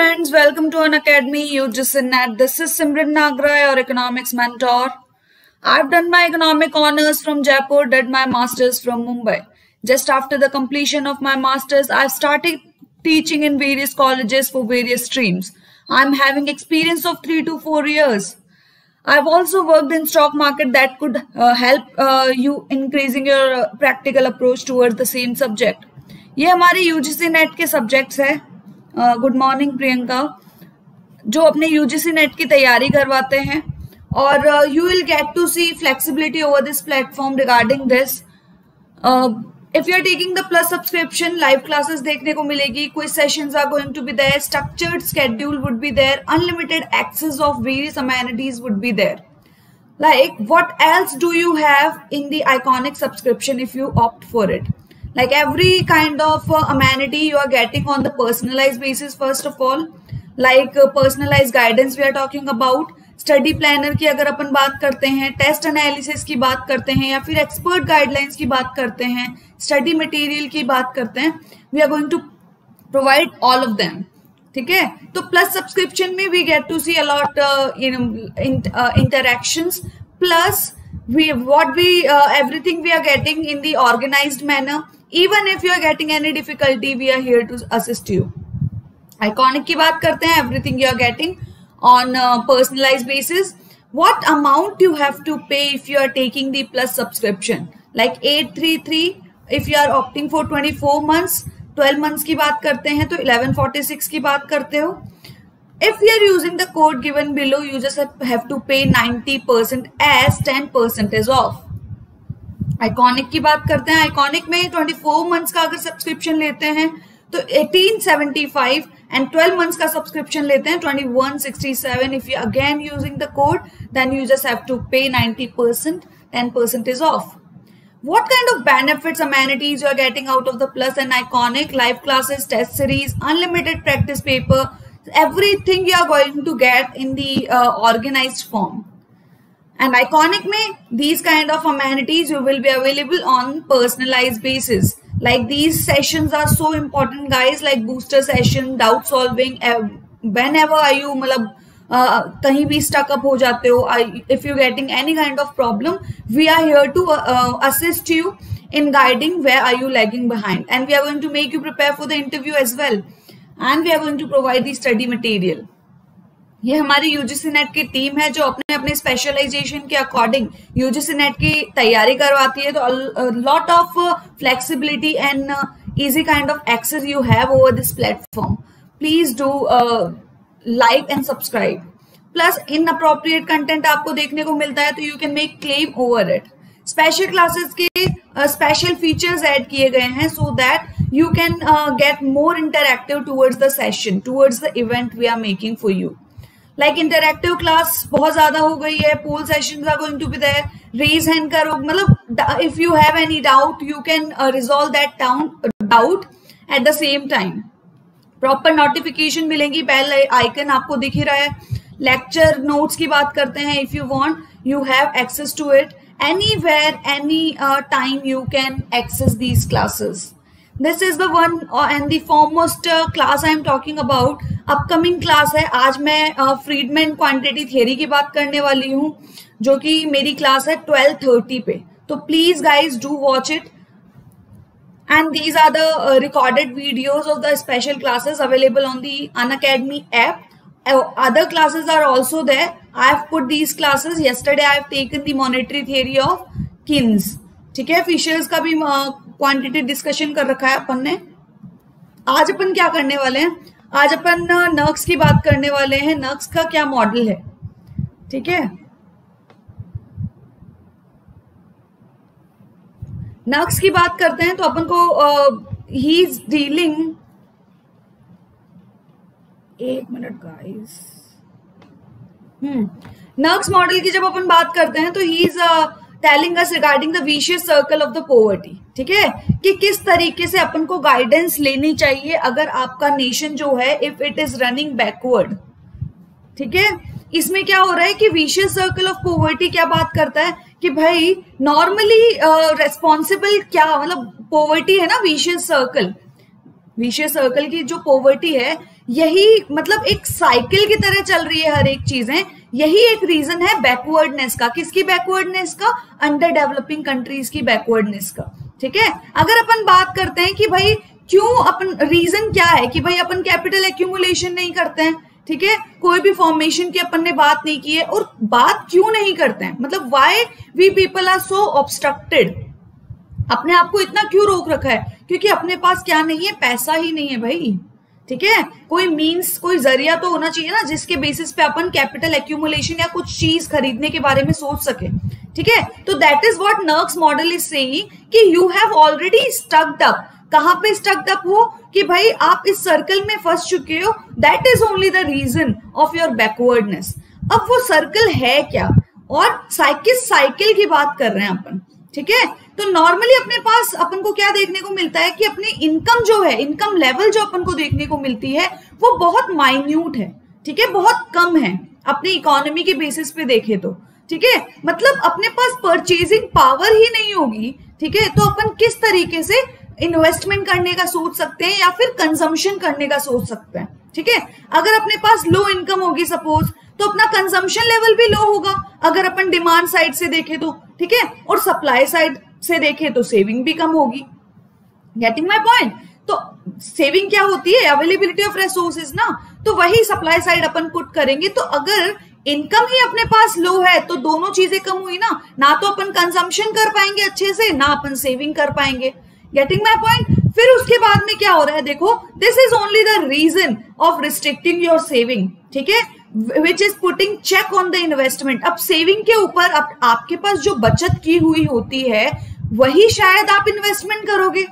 Friends welcome to Unacademy UGC NET this is Simran Nagrai और economics mentor I done my economic honours from Jaipur did my masters from Mumbai just after the completion of my masters I starting teaching in various colleges for various streams I am having experience of three two four years I have also work in stock market that could help you increasing your practical approach toward the same subject ये हमारे UGC NET के subjects हैं। Good morning Priyanka, जो अपने UGC net की तैयारी करवाते हैं, और you will get to see flexibility over this platform regarding this if you are taking the plus subscription live classes देखने को मिलेगी कोई sessions are going to be there structured schedule would be there unlimited access of various amenities would be there like, what else do you have in the iconic subscription if you opt for it? Like every kind of uh, amenity you are getting on the personalized basis first of all like uh, personalized guidance we are talking about study planner की अगर अपन बात करते हैं test analysis की बात करते हैं या फिर एक्सपर्ट गाइडलाइंस की बात करते हैं स्टडी मटेरियल की बात करते हैं we are going to provide all of them ठीक है तो प्लस सब्सक्रिप्शन में we get to see a lot interactions plus we what we uh, everything we are getting in the organized manner even if you are getting any difficulty we are here to assist you Iconic की बात करते हैं everything you are getting on personalize basis what amount you have to pay if you are taking the plus subscription like at three three if you are opting for twenty four months twelve months की बात करते हैं तो eleven forty six की बात करते हो. If you are using the code given below you just have to pay ninety percent as ten percentage of Iconic की बात करते हैं आइकॉनिक में 24 मंथ्स का अगर सब्सक्रिप्शन लेते हैं तो 1875 एंड 12 मंथ्स का सब्सक्रिप्शन लेते हैं 2167 if you again using the code then you just have to pay 90 percent 10 percent is off What kind of benefits, amenities you are getting out of the Plus and Iconic live classes, test series, unlimited practice paper, everything you are going to get in the uh, organized form and iconic may these kind of amenities you will be available on personalized basis like these sessions are so important guys like booster session doubt solving whenever are you मतलब uh, कहीं भी stuck up हो जाते हो if you getting any kind of problem we are here to assist you in guiding where are you lagging behind and we are going to make you prepare for the interview as well and we are going to provide the study material ये हमारी UGC net की team है जो अपने अपने specialisation के according UGC net की तैयारी करवाती है। तो lot of flexibility and easy kind of access you have over this platform please do like and subscribe plus in appropriate content आपको देखने को मिलता है तो you can make claim over it special classes के स्पेशल फीचर्स ऐड किए गए हैं so that you can uh, get more towards the session towards the event we are making making for like interactive class बहुत ज़्यादा हो गई है poll session का going to be there raise hand का रोग मतलब if you have any doubt you can resolve that town doubt at the same time proper notification मिलेंगी बेल आइकन आपको दिख ही रहा है। लेक्चर नोट्स की बात करते हैं if you want you have access to it anywhere any time you can access these classes this is the one and the foremost class I am talking about upcoming class है आज मैं Friedman quantity theory की बात करने वाली हूँ जो कि मेरी क्लास है ट्वेल्व थर्टी पे तो please guys do watch it and these are the uh, recorded videos of the special classes available on the unacademy app uh, other classes are also there i have put these classes yesterday i have taken the monetary theory of kins ठीक है Fisher's का भी quantity discussion कर रखा है अपन ने। आज अपन क्या करने वाले हैं? आज अपन नक्स की बात करने वाले हैं। नक्स का क्या मॉडल है? ठीक है? नक्स की बात करते हैं तो अपन को ही इज़ डीलिंग एक minute guys hmm. Nurkse model की जब अपन बात करते हैं तो he is telling us regarding the vicious circle of the poverty ठीक है? कि किस तरीके से अपन को गाइडेंस लेनी चाहिए अगर आपका नेशन जो है if it is running backward ठीक है? इसमें क्या हो रहा है कि विशियस सर्कल ऑफ़ पोवर्टी क्या बात करता है? कि भाई नॉर्मली रेस्पॉन्सिबल uh, क्या मतलब पोवर्टी है ना विशियस सर्कल विशियस सर्कल की जो पोवर्टी है यही मतलब एक साइकिल की तरह चल रही है हर एक चीज़ें यही एक रीजन है बैकवर्डनेस का। किसकी बैकवर्डनेस का? अंडर डेवलपिंग कंट्रीज़ की बैकवर्डनेस का। ठीक है? अगर अपन बात करते हैं कि भाई, क्यों अपन रीजन क्या है कि भाई अपन कैपिटल एक्यूमुलेशन नहीं करते हैं? ठीक है? कोई भी फॉर्मेशन की अपन ने बात नहीं की है और बात क्यों नहीं करते हैं? मतलब why we people are so obstructed अपने आप को इतना क्यों रोक रखा है? क्योंकि अपने पास क्या नहीं है? पैसा ही नहीं है भाई। ठीक है? कोई मींस कोई ज़रिया तो होना चाहिए ना जिसके बेसिस पे अपन कैपिटल एक्यूमुलेशन या कुछ चीज़ खरीदने के बारे में सोच सके। ठीक है? तो that is what Nurkse model is saying कि you have already stucked up कहाँ पे स्टक्ड अप हो? कि भाई आप इस सर्कल में फंस चुके हो। That is only the reason of your backwardness अब वो सर्कल है क्या? और साइकिल साइकिल की बात कर रहे हैं अपन? ठीक है? तो नॉर्मली अपने पास अपन को क्या देखने को मिलता है कि अपनी इनकम जो है इनकम लेवल जो अपन को देखने को मिलती है, वो बहुत माइन्यूट है, ठीक है? बहुत कम है, अपनी इकोनॉमी के बेसिस पे देखे तो ठीक है? मतलब अपने पास परचेजिंग पावर ही नहीं होगी, ठीक है? तो अपन किस तरीके से इन्वेस्टमेंट करने का सोच सकते हैं या फिर कंजम्पशन करने का सोच सकते हैं, ठीक है? अगर अपने पास लो इनकम होगी सपोज़ तो अपना कंजम्पशन लेवल भी लो होगा, अगर अपन डिमांड साइड से देखें तो। ठीक है? और सप्लाई साइड से देखें तो सेविंग भी कम होगी। गेटिंग माई पॉइंट तो सेविंग क्या होती है? अवेलेबिलिटी ऑफ़ रिसोर्सेज ना? तो वही सप्लाई साइड अपन पुट करेंगे। तो अगर इनकम ही अपने पास लो है तो दोनों चीज़ें कम हुई ना? ना तो अपन कंजम्पशन कर पाएँगे अच्छे से, ना अपन सेविंग कर पाएँगे। गेटिंग माई पॉइंट फिर उसके बाद में क्या हो रहा है? देखो this is only the reason of restricting your saving ठीक है? Which is putting check on the investment अब सेविंग के ऊपर अब आपके पास जो बचत की हुई होती है, वही शायद आप इन्वेस्टमेंट करोगे।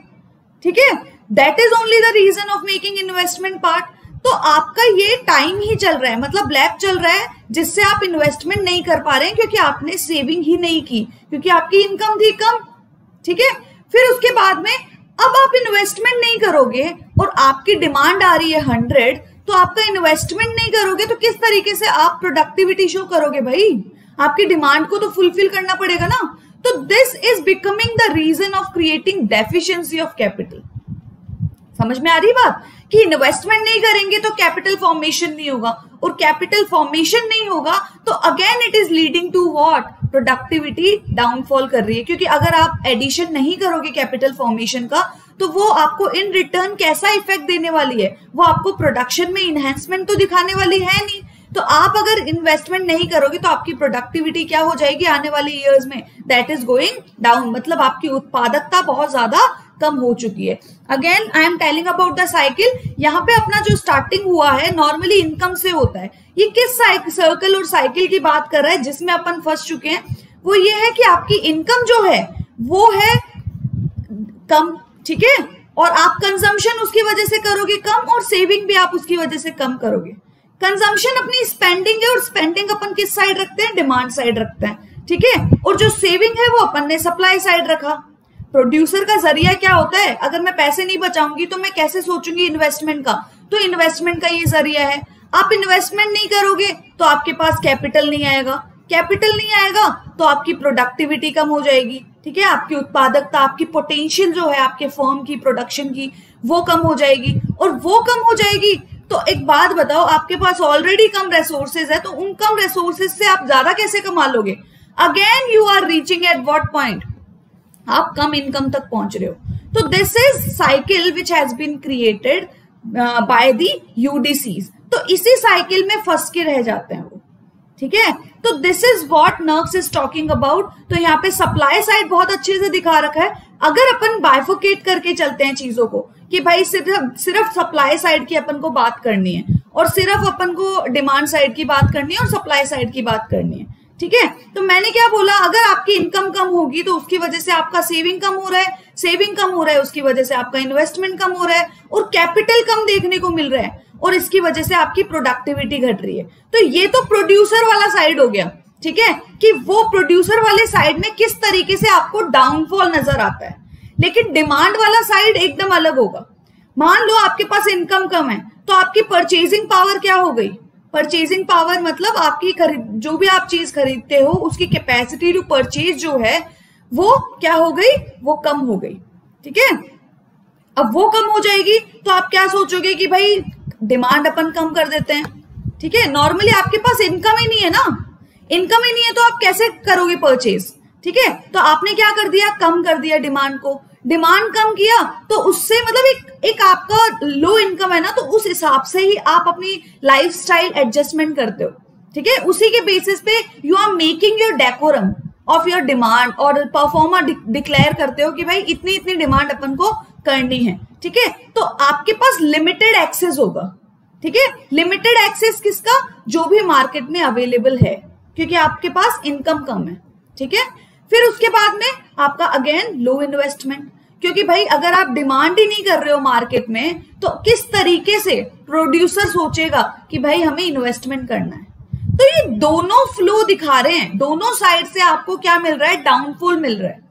ठीक है? That is only the reason of making investment part तो आपका ये टाइम ही चल रहा है मतलब लैब चल रहा है, जिससे आप इन्वेस्टमेंट नहीं कर पा रहे हैं, क्योंकि आपने सेविंग ही नहीं की, क्योंकि आपकी इनकम थी कम। ठीक है? फिर उसके बाद में, अब आप इन्वेस्टमेंट नहीं करोगे और आपकी डिमांड आ रही है हंड्रेड तो आपका इन्वेस्टमेंट नहीं करोगे तो किस तरीके से आप प्रोडक्टिविटी शो करोगे भाई? आपकी डिमांड को तो फुलफिल करना पड़ेगा ना। तो this is becoming the reason of creating deficiency of capital समझ में आ रही बात? कि इन्वेस्टमेंट नहीं करेंगे तो कैपिटल फॉर्मेशन नहीं होगा। और कैपिटल फॉर्मेशन नहीं होगा तो again it is leading to what productivity downfall कर रही है। क्योंकि अगर आप एडिशन नहीं करोगे कैपिटल फॉर्मेशन का तो वो आपको इन रिटर्न कैसा इफ़ेक्ट देने वाली है? वो आपको प्रोडक्शन में इनहेंसमेंट तो दिखाने वाली है नहीं। तो आप अगर इन्वेस्टमेंट नहीं करोगे तो आपकी प्रोडक्टिविटी क्या हो जाएगी आने वाले ईयर्स में? दैट इज़ गोइंग डाउन मतलब आपकी उत्पादकता बहुत ज़्यादा कम हो चुकी है। Again I am telling about the cycle यहाँ पे अपना जो स्टार्टिंग हुआ है नॉर्मली इनकम से होता है। ये किस सर्कल और साइकिल की बात कर रहा है, जिसमें अपन फंस चुके हैं? वो ये है कि आपकी इनकम जो है, वो है कम ठीक है? और आप कंजम्पशन उसकी वजह से करोगे कम और सेविंग भी आप उसकी वजह से कम करोगे। कंजम्पशन अपनी स्पेंडिंग है और स्पेंडिंग अपन किस साइड रखते हैं? डिमांड साइड रखते हैं। ठीक है? और जो सेविंग है वो अपन ने सप्लाई साइड रखा। प्रोड्यूसर का ज़रिया क्या होता है? अगर मैं पैसे नहीं बचाऊँगी तो मैं कैसे सोचूँगी इन्वेस्टमेंट का? तो इन्वेस्टमेंट का ये ज़रिया है। आप इन्वेस्टमेंट नहीं करोगे तो आपके पास कैपिटल नहीं आएगा। कैपिटल नहीं आएगा तो आपकी प्रोडक्टिविटी कम हो जाएगी। ठीक है? आपकी उत्पादकता, आपकी पोटेंशियल जो है, आपके फर्म की प्रोडक्शन की, वो कम हो जाएगी। और वो कम हो जाएगी तो एक बात बताओ, आपके पास ऑलरेडी कम रिसोर्सेज है तो उन कम रिसोर्सेज से आप ज़्यादा कैसे कमा लोगे? Again you are reaching at what point आप कम इनकम तक पहुँच रहे हो। तो this is cycle which has been created by the तो इसी साइकिल में फंस के रह जाते हैं। ठीक है? तो this is what Nurkse is talking about तो यहाँ पे सप्लाई साइड बहुत अच्छे से दिखा रखा है। अगर अपन बाइफोकेट करके चलते हैं चीज़ों को, कि भाई सिर्फ़ सिर्फ़ सप्लाई साइड की अपन को बात करनी है, और सिर्फ़ अपन को डिमांड साइड की बात करनी है और सप्लाई साइड की बात करनी है। ठीक है? तो मैंने क्या बोला, अगर आपकी इनकम कम होगी तो उसकी वजह से आपका सेविंग कम हो रहा है सेविंग कम हो रहा है, उसकी वजह से आपका इन्वेस्टमेंट कम हो रहा है, और कैपिटल कम देखने को मिल रहा है। और इसकी वजह से आपकी प्रोडक्टिविटी घट रही है। तो ये तो प्रोड्यूसर वाला साइड हो गया, ठीक है? कि वो प्रोड्यूसर वाले साइड में किस तरीके से आपको डाउनफॉल नज़र आता है। लेकिन डिमांड वाला साइड एकदम अलग होगा। मान लो आपके पास इनकम कम है तो आपकी परचेजिंग पावर क्या हो गई? परचेजिंग पावर मतलब आपकी खरीद, जो भी आप चीज़ खरीदते हो, उसकी कैपेसिटी टू परचेज जो है, वो क्या हो गई? वो कम हो गई, ठीक है? अब वो कम हो जाएगी तो आप क्या सोचोगे कि भाई डिमांड अपन कम कर देते हैं? ठीक है? नॉर्मली आपके पास इनकम ही नहीं है ना। इनकम ही नहीं है तो आप कैसे करोगे परचेज ठीक है? तो आपने क्या कर दिया? कम कर दिया डिमांड को। डिमांड कम किया तो उससे मतलब एक एक आपका लो इनकम है ना तो उस हिसाब से ही आप अपनी लाइफ स्टाइल एडजस्टमेंट करते हो। ठीक है? उसी के बेसिस पे you are making your decorum of your demand और परफॉर्मर डिक्लेयर करते हो कि भाई इतनी इतनी डिमांड अपन को करनी है, ठीक है? तो आपके पास लिमिटेड एक्सेस होगा, ठीक है? लिमिटेड एक्सेस किसका? जो भी मार्केट में अवेलेबल है, क्योंकि आपके पास इनकम कम है, ठीक है? फिर उसके बाद में आपका अगेन लो इन्वेस्टमेंट क्योंकि भाई, अगर आप डिमांड ही नहीं कर रहे हो मार्केट में तो किस तरीके से प्रोड्यूसर सोचेगा कि भाई, हमें इन्वेस्टमेंट करना है? तो ये दोनों फ्लो दिखा रहे हैं, दोनों साइड से आपको क्या मिल रहा है? डाउनफॉल मिल रहा है।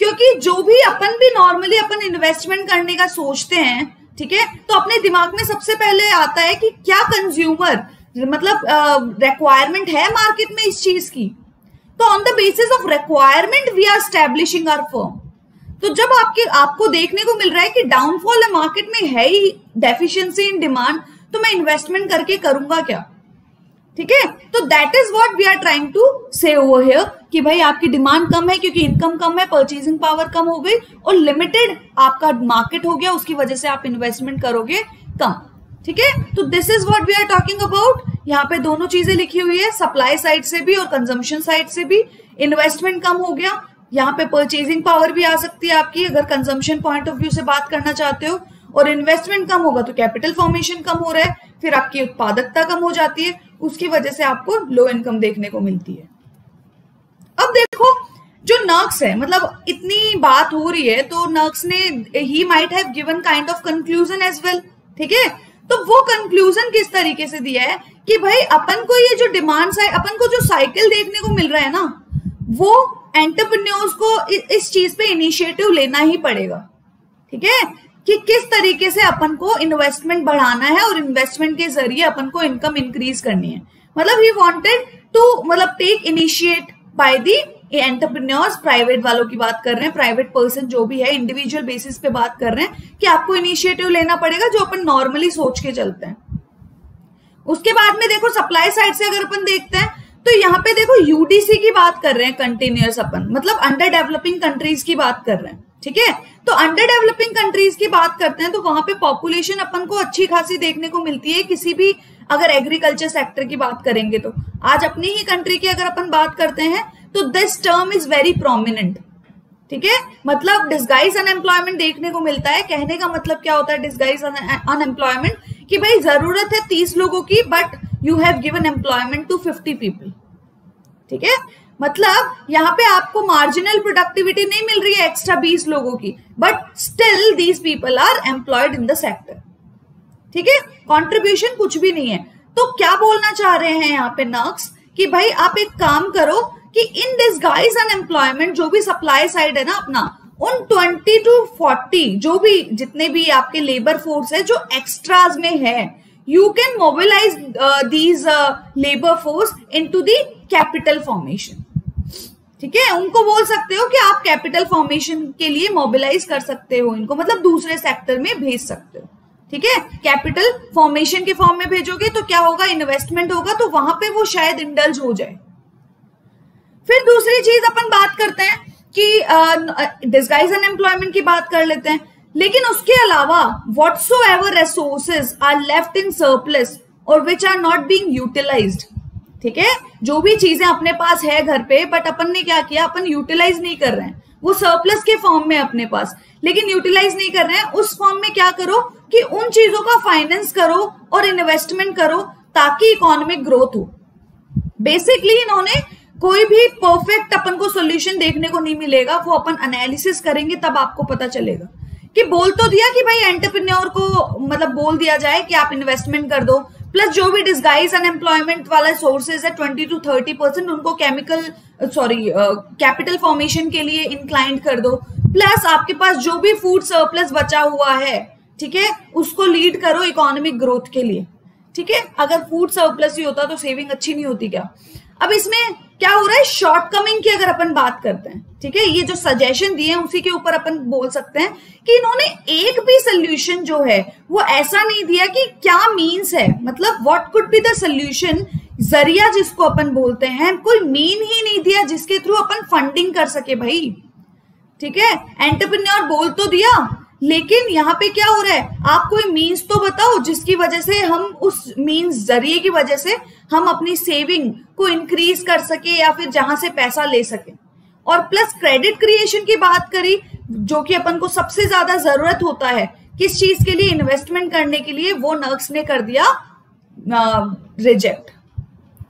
क्योंकि जो भी अपन भी नॉर्मली अपन इन्वेस्टमेंट करने का सोचते हैं ठीक है तो अपने दिमाग में सबसे पहले आता है कि क्या कंज्यूमर मतलब रिक्वायरमेंट uh, है मार्केट में इस चीज़ की? तो on the basis of requirement we are establishing our firm तो जब आपके आपको देखने को मिल रहा है कि डाउनफॉल है मार्केट में है ही डेफिशिएंसी इन डिमांड तो मैं इन्वेस्टमेंट करके करूँगा क्या? ठीक है? तो that is what we are trying to say over here कि भाई आपकी डिमांड कम है क्योंकि इनकम कम है परचेजिंग पावर कम हो गई और लिमिटेड आपका मार्केट हो गया, उसकी वजह से आप इन्वेस्टमेंट करोगे कम। ठीक है? तो this is what we are talking about यहाँ पे दोनों चीज़ें लिखी हुई है सप्लाई साइड से भी और कंजम्पशन साइड से भी। इन्वेस्टमेंट कम हो गया, यहाँ पे परचेजिंग पावर भी आ सकती है आपकी, अगर कंजम्पशन पॉइंट ऑफ़ व्यू से बात करना चाहते हो। और इन्वेस्टमेंट कम होगा तो कैपिटल फॉर्मेशन कम हो रहा है, फिर आपकी उत्पादकता कम हो जाती है, उसकी वजह से आपको लो इनकम देखने को मिलती है। अब देखो, जो नर्क्स है मतलब इतनी बात हो रही है तो नर्क्स ने he might have given kind of conclusion as well ठीक है? तो वो कंक्लूजन किस तरीके से दिया है कि भाई, अपन को ये जो डिमांड है अपन को जो साइकिल देखने को मिल रहा है ना, वो एंटरप्रेन्योर्स को इस चीज़ पे इनिशिएटिव लेना ही पड़ेगा, ठीक है? कि किस तरीके से अपन को इन्वेस्टमेंट बढ़ाना है और इन्वेस्टमेंट के ज़रिए अपन को इनकम इंक्रीज करनी है। मतलब ही वांटेड टू मतलब take initiate by the entrepreneurs private वालों की बात कर रहे हैं प्राइवेट पर्सन जो भी है इंडिविजुअल बेसिस पे बात कर रहे हैं कि आपको इनिशिएटिव लेना पड़ेगा जो अपन नॉर्मली सोच के चलते हैं। उसके बाद में देखो सप्लाई साइड से अगर अपन देखते हैं तो यहाँ पे देखो यूडीसी की बात कर रहे हैं कंटिन्यूस अपन मतलब अंडर डेवलपिंग कंट्रीज़ की बात कर रहे हैं, ठीक है? तो अंडर डेवलपिंग कंट्रीज़ की बात करते हैं तो वहाँ पे पॉपुलेशन अपन को अच्छी खासी देखने को मिलती है, किसी भी अगर एग्रीकल्चर सेक्टर की बात करेंगे तो। आज अपनी ही कंट्री की अगर अपन बात करते हैं तो this term is very prominent ठीक है? मतलब डिस्गाइज अनएम्प्लॉयमेंट देखने को मिलता है। कहने का मतलब क्या होता है डिस्गाइज अनएम्प्लॉयमेंट कि भाई ज़रूरत है तीस लोगों की but you have given employment to fifty people ठीक है? मतलब यहाँ पे आपको मार्जिनल प्रोडक्टिविटी नहीं मिल रही है एक्स्ट्रा बीस लोगों की। But still these people are employed in the sector ठीक है? कॉन्ट्रीब्यूशन कुछ भी नहीं है। तो क्या बोलना चाह रहे हैं यहाँ पे नक्स? कि भाई आप एक काम करो कि इन दिस गाइज़ अनएम्प्लॉयमेंट जो भी सप्लाई साइड है ना अपना, उन 20 टू 40 जो भी, जितने भी आपके लेबर फोर्स है, जो एक्स्ट्राज में है you can mobilize these labour force into capital formation ठीक है? उनको बोल सकते हो कि आप कैपिटल फॉर्मेशन के लिए मोबिलाइज कर सकते हो इनको मतलब दूसरे सेक्टर में भेज सकते हो। ठीक है? कैपिटल फॉर्मेशन के फॉर्म में भेजोगे तो क्या होगा? इन्वेस्टमेंट होगा तो वहाँ पे वो शायद इंडल्ज हो जाए। फिर दूसरी चीज़ अपन बात करते हैं कि डिस्गाइज अनएम्प्लॉयमेंट की बात कर लेते हैं। लेकिन उसके अलावा whatsoever resources are left in surplus और which are not being utilized ठीक है? जो भी चीज़ें अपने पास है घर पे बट अपन ने क्या किया? अपन यूटिलाइज नहीं कर रहे हैं। वो सरप्लस के फॉर्म में अपने पास। लेकिन यूटिलाइज नहीं कर रहे हैं। उस फॉर्म में क्या करो? कि उन चीज़ों का फाइनेंस करो और इन्वेस्टमेंट करो ताकि इकोनॉमिक ग्रोथ हो। बेसिकली इन्होंने कोई भी परफेक्ट अपन को सोल्यूशन देखने को नहीं मिलेगा, वो अपन एनालिसिस करेंगे तब आपको पता चलेगा। कि बोल तो दिया कि भाई एंटरप्रेन्योर को मतलब बोल दिया जाए कि आप इन्वेस्टमेंट कर दो प्लस जो भी डिस्गाइज अनएम्प्लॉयमेंट वाला सोर्सेज है ट्वेंटी टू थर्टी परसेंट उनको केमिकल सॉरी कैपिटल फॉर्मेशन के लिए इंक्लाइंड कर दो। प्लस आपके पास जो भी फ़ूड सरप्लस बचा हुआ है ठीक है? उसको लीड करो इकोनॉमिक ग्रोथ के लिए। ठीक है? अगर फ़ूड सरप्लस ही होता तो सेविंग अच्छी नहीं होती क्या? अब इसमें क्या हो रहा है? शॉर्ट कमिंग की अगर अपन बात करते हैं, ठीक है? ये जो सजेशन दिए हैं, उसी के ऊपर अपन बोल सकते हैं कि इन्होंने एक भी सोल्यूशन जो है, वो ऐसा नहीं दिया कि क्या मीन्स है। मतलब what could be the solution ज़रिया जिसको अपन बोलते हैं, कोई मीन ही नहीं दिया जिसके थ्रू अपन फंडिंग कर सके भाई। ठीक है? एंटरप्रेन्योर बोल तो दिया लेकिन यहाँ पे क्या हो रहा है? आप कोई मीन्स तो बताओ, जिसकी वजह से हम उस मीन्स ज़रिए की वजह से हम अपनी सेविंग को इंक्रीज कर सके या फिर जहाँ से पैसा ले सके। और प्लस क्रेडिट क्रिएशन की बात करी, जो कि अपन को सबसे ज़्यादा ज़रूरत होता है, किस चीज़ के लिए? इन्वेस्टमेंट करने के लिए वो नर्स ने कर दिया रिजेक्ट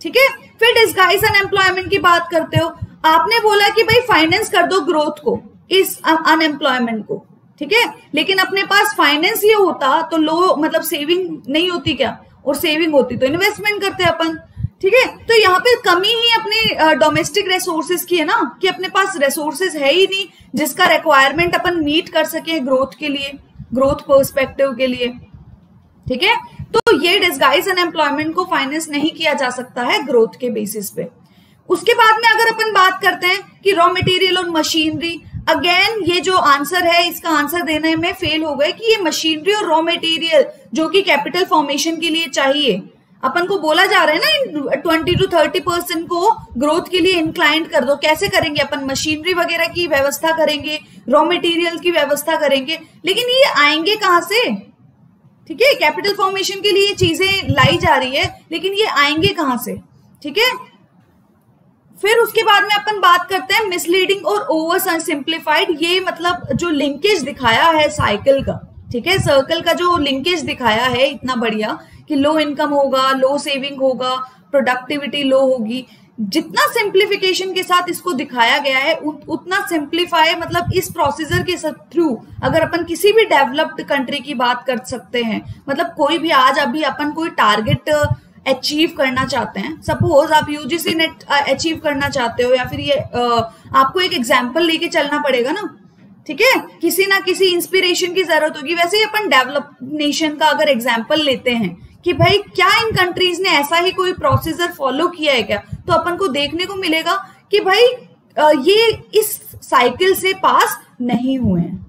ठीक है? फिर डिस्गाइज अनएम्प्लॉयमेंट की बात करते हो। आपने बोला कि भाई फाइनेंस कर दो ग्रोथ को, इस अनएम्प्लॉयमेंट को। ठीक है? लेकिन अपने पास फाइनेंस ये होता तो लो मतलब सेविंग नहीं होती क्या? और सेविंग होती तो इन्वेस्टमेंट करते अपन, ठीक है? तो यहाँ पे कमी ही अपने डोमेस्टिक रिसोर्सेज की है ना, कि अपने पास रिसोर्सेज है ही नहीं, जिसका रिक्वायरमेंट अपन मीट कर सके ग्रोथ के लिए ग्रोथ पर्सपेक्टिव के लिए, ठीक है? तो ये डिस्गाइज अनएम्प्लॉयमेंट को फाइनेंस नहीं किया जा सकता है ग्रोथ के बेसिस पे। उसके बाद में अगर अपन बात करते हैं कि रॉ मटेरियल और मशीनरी अगेन ये जो आंसर है, इसका आंसर देने में फेल हो गए कि ये मशीनरी और रॉ मटेरियल जो कि कैपिटल फॉर्मेशन के लिए चाहिए, अपन को बोला जा रहा है ना, इन ट्वेंटी टू थर्टी परसेंट को ग्रोथ के लिए इंक्लाइंट कर दो। कैसे करेंगे अपन? मशीनरी वगैरह की व्यवस्था करेंगे रॉ मटेरियल की व्यवस्था करेंगे, लेकिन ये आएँगे कहाँ से? ठीक है कैपिटल फॉर्मेशन के लिए चीज़ें लाई जा रही है, लेकिन ये आएँगे कहाँ से? ठीक है? फिर उसके बाद में अपन बात करते हैं मिसलीडिंग और ओवर सिंप्लीफाइड ये मतलब जो लिंकेज दिखाया है साइकिल का, ठीक है? सर्कल का जो लिंकेज दिखाया है इतना बढ़िया कि लो इनकम होगा लो सेविंग होगा प्रोडक्टिविटी लो होगी। जितना सिंप्लीफिकेशन के साथ इसको दिखाया गया है उतना सिंप्लीफाई मतलब इस प्रोसीजर के थ्रू अगर अपन किसी भी डेवलप्ड कंट्री की बात कर सकते हैं मतलब कोई भी आज अभी अपन कोई टारगेट अचीव करना चाहते हैं। सपोज़ आप यूजीसी नेट अचीव करना चाहते हो या फिर ये आपको एक एग्ज़ाम्पल लेके चलना पड़ेगा ना? ठीक है? किसी ना किसी इंस्पिरेशन की ज़रूरत होगी। वैसे ही अपन डेवलप नेशन का अगर एग्ज़ाम्पल लेते हैं कि भाई, क्या इन कंट्रीज़ ने ऐसा ही कोई प्रोसीजर फॉलो किया है क्या? तो अपन को देखने को मिलेगा कि भाई ये इस साइकिल से पास नहीं हुए हैं।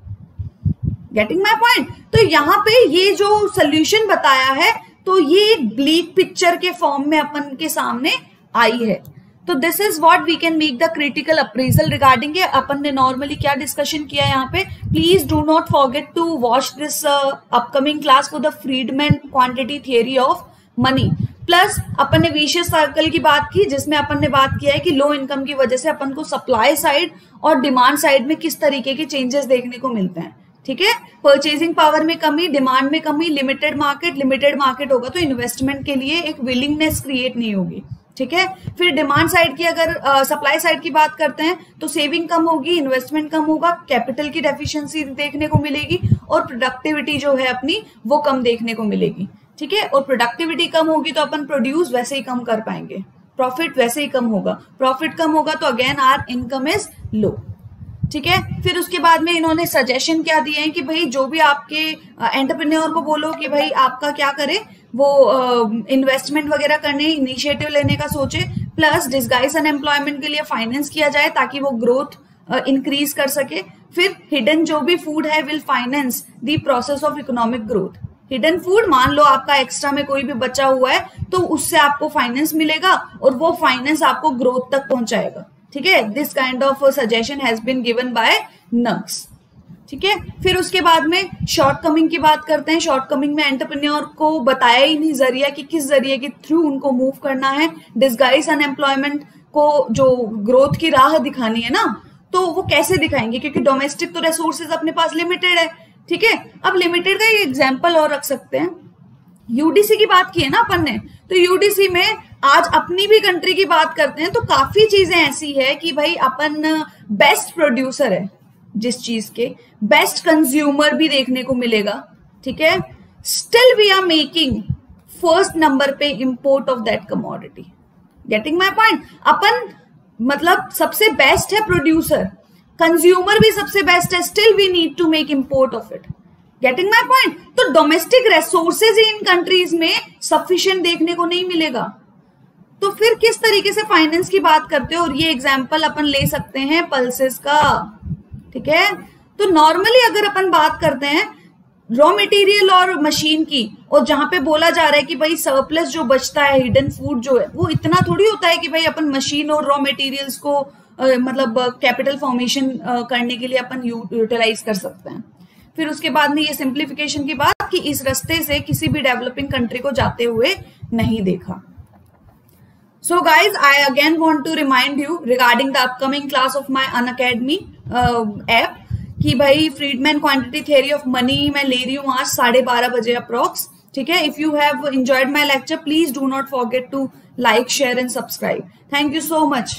गेटिंग माई पॉइंट तो यहाँ पे ये जो सोल्यूशन बताया है तो ये एक ब्लीक पिक्चर के फॉर्म में अपन के सामने आई है। तो this is what we can make the critical appraisal regarding अपन ने नॉर्मली क्या डिस्कशन किया यहाँ पे? Please do not forget to watch this upcoming class for the Friedman quantity theory of money plus अपन ने विशेष सर्कल की बात की, जिसमें अपन ने बात किया है कि लो इनकम की वजह से अपन को सप्लाई साइड और डिमांड साइड में किस तरीके के चेंजेस देखने को मिलते हैं। ठीक है? परचेजिंग पावर में कमी डिमांड में कमी लिमिटेड मार्केट लिमिटेड मार्केट होगा तो इन्वेस्टमेंट के लिए एक विलिंगनेस क्रिएट नहीं होगी। ठीक है? फिर डिमांड साइड की अगर सप्लाई uh, साइड की बात करते हैं तो सेविंग कम होगी इन्वेस्टमेंट कम होगा कैपिटल की डेफिशिएंसी देखने को मिलेगी और प्रोडक्टिविटी जो है अपनी वो कम देखने को मिलेगी। ठीक है? और प्रोडक्टिविटी कम होगी तो अपन प्रोड्यूस वैसे ही कम कर पाएँगे। प्रॉफिट वैसे ही कम होगा। प्रॉफिट कम होगा तो again our income is low ठीक है? फिर उसके बाद में इन्होंने सजेशन क्या दिए हैं कि भाई जो भी आपके एंटरप्रेन्योर को बोलो कि भाई आपका क्या करे वो इन्वेस्टमेंट uh, वगैरह करने इनिशिएटिव लेने का सोचे प्लस डिस्गाइज अनएम्प्लॉयमेंट के लिए फाइनेंस किया जाए ताकि वो ग्रोथ इंक्रीज uh, कर सके। फिर हिडन जो भी फ़ूड है will finance the process of economic growth hidden food मान लो आपका एक्स्ट्रा में कोई भी बचा हुआ है तो उससे आपको फाइनेंस मिलेगा और वो फाइनेंस आपको ग्रोथ तक पहुंचाएगा। ठीक है? This kind of suggestion has been given by Nurkse ठीक है? फिर उसके बाद में शॉर्ट कमिंग की बात करते हैं। शॉर्ट कमिंग में एंटरप्रेन्योर को बताया ही नहीं ज़रिया कि किस ज़रिए के थ्रू उनको मूव करना है। डिस्गाइज अनएम्प्लॉयमेंट को जो ग्रोथ की राह दिखानी है ना तो वो कैसे दिखाएँगे? क्योंकि डोमेस्टिक तो रिसोर्सेज अपने पास लिमिटेड है। ठीक है? अब लिमिटेड का एग्ज़ाम्पल और रख सकते हैं। यूडीसी की बात की है ना अपन ने? तो यूडीसी में आज अपनी भी कंट्री की बात करते हैं तो काफ़ी चीज़ें ऐसी है कि भाई अपन बेस्ट प्रोड्यूसर है जिस चीज़ के। बेस्ट कंज्यूमर भी देखने को मिलेगा, ठीक है? Still we are making first number पे import of that commodity getting my point अपन मतलब सबसे बेस्ट है प्रोड्यूसर कंज्यूमर भी सबसे बेस्ट है still we need to make import of it getting my point तो डोमेस्टिक रिसोर्सेज इन कंट्रीज़ में सफिशियंट देखने को नहीं मिलेगा। तो फिर किस तरीके से फाइनेंस की बात करते हो? और ये एग्ज़ाम्पल अपन ले सकते हैं पल्सेस का। ठीक है? तो नॉर्मली अगर अपन बात करते हैं रॉ मटेरियल और मशीन की और जहाँ पे बोला जा रहा है कि भाई सरप्लस जो बचता है हिडन फ़ूड जो है वो इतना थोड़ी होता है कि भाई अपन मशीन और रॉ मटेरियल्स को आ, मतलब कैपिटल फॉर्मेशन करने के लिए अपन यूटिलाइज कर सकते हैं। फिर उसके बाद में ये सिंप्लीफिकेशन की बात कि इस रास्ते से किसी भी डेवलपिंग कंट्री को जाते हुए नहीं देखा। So guys, I again want to remind you regarding the upcoming class of my Unacademy uh, app कि भाई Friedman quantity theory of money मैं ले रही हूँ आज साढ़े बारह बजे अप्रोक्स ठीक है if you have enjoyed my lecture please do not forget to like share and subscribe thank you so much